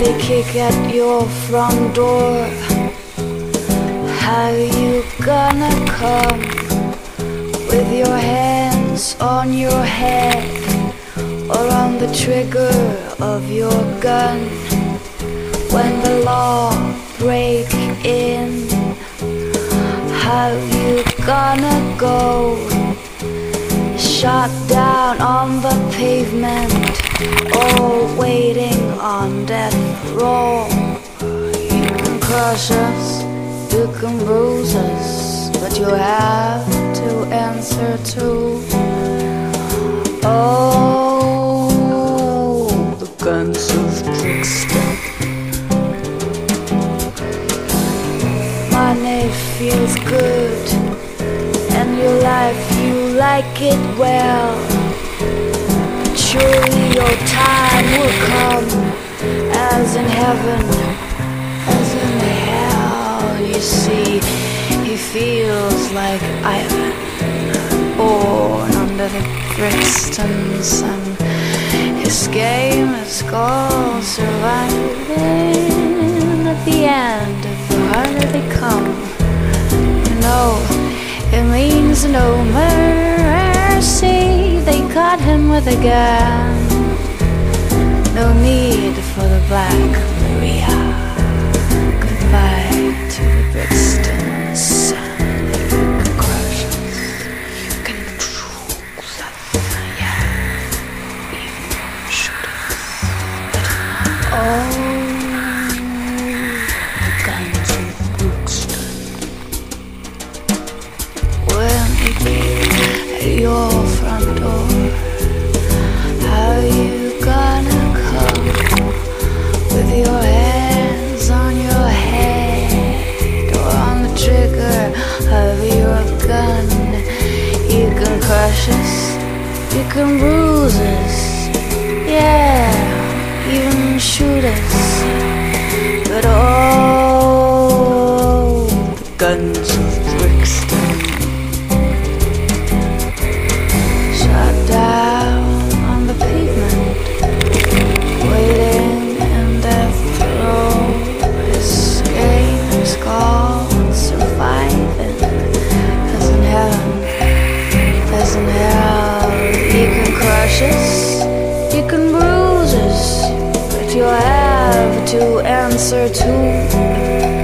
they kick at your front door, how you gonna come with your hands on your head or on the trigger of your gun when the law break in? How you gonna go? Shot down on the pavement, all waiting on death row. You can crush us, you can bruise us, but you have to answer to. Oh, the guns of Brixton. Money feels good, and your life you like it well. Surely your time will come, as in heaven, as in hell. You see, he feels like Ivan, born under the Brixton sun. His game is called surviving. With gun. No need for the Black Maria. Goodbye to the Brixton sun. You can crush us. You can us. Yeah. Even shoot us. Oh, of your gun? You can crush us, you can bruise us, yeah, even shoot us. But oh, guns can crush us, you can bruise us, but you'll have to answer to.